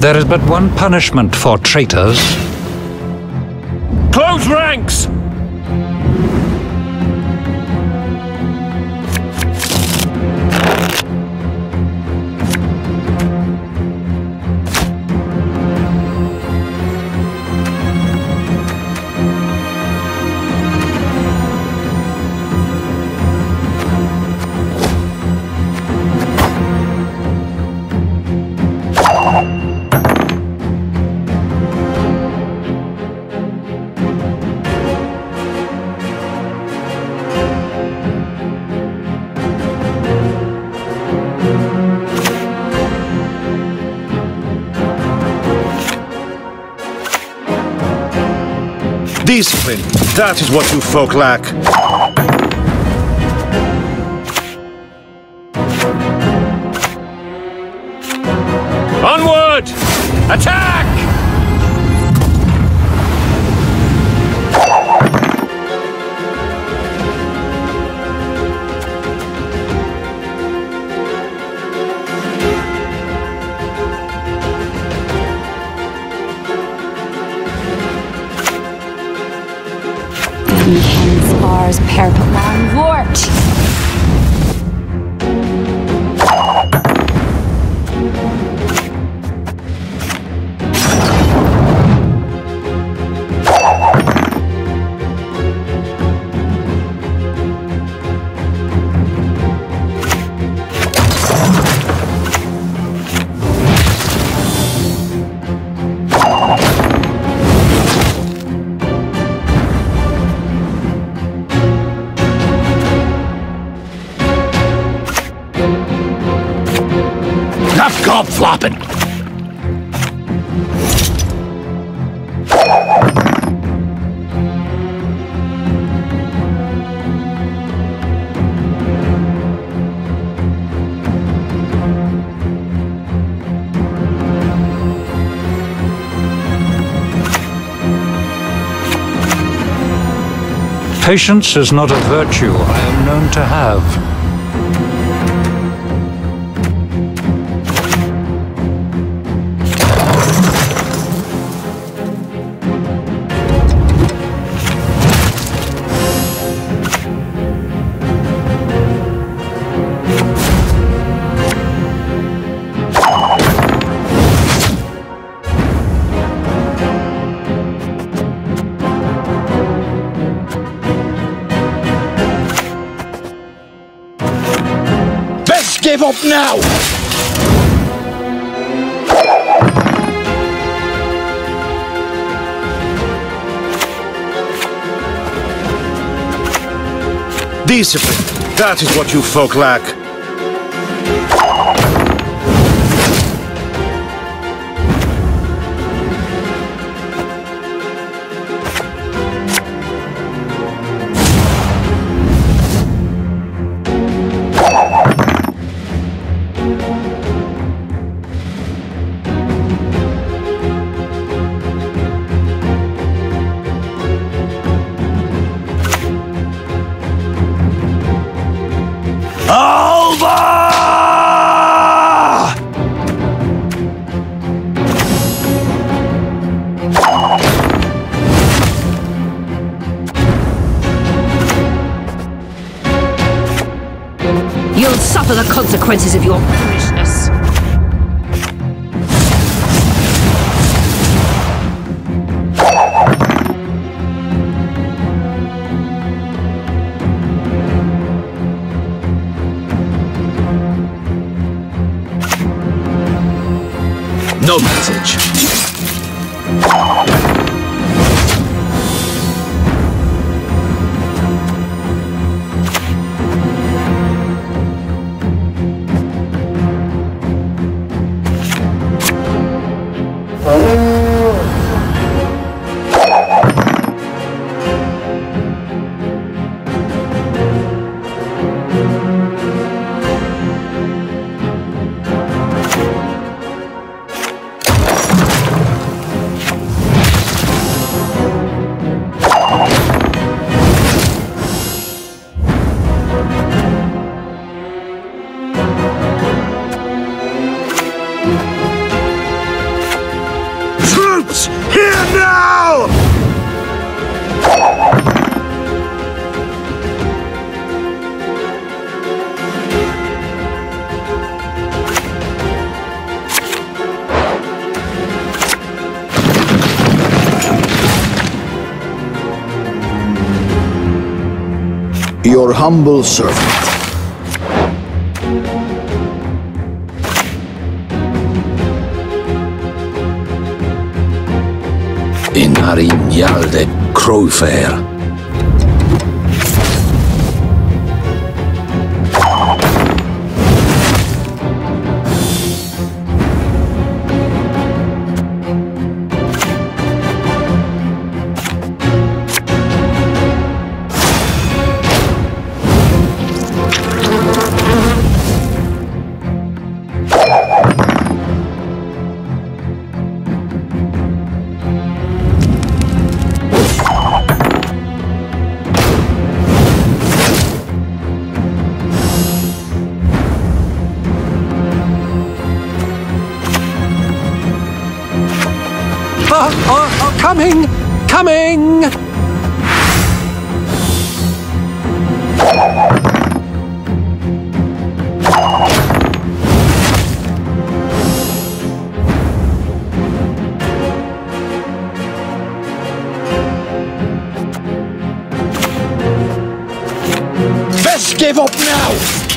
There is but one punishment for traitors. Close ranks! Discipline. That is what you folk lack. Onward! Attack! Hens bars perpelon gob flopping! Patience is not a virtue I am known to have. Give up now! Discipline. That is what you folk lack. Suffer the consequences of your foolishness. No message. Your humble servant. Inarin Yalde Crowfair. Oh, coming! Coming! Best give up now!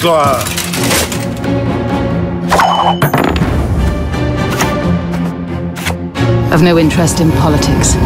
Gloire. Of no interest in politics.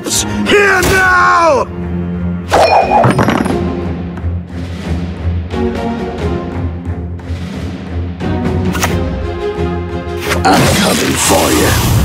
Troops, here now! I'm coming for you.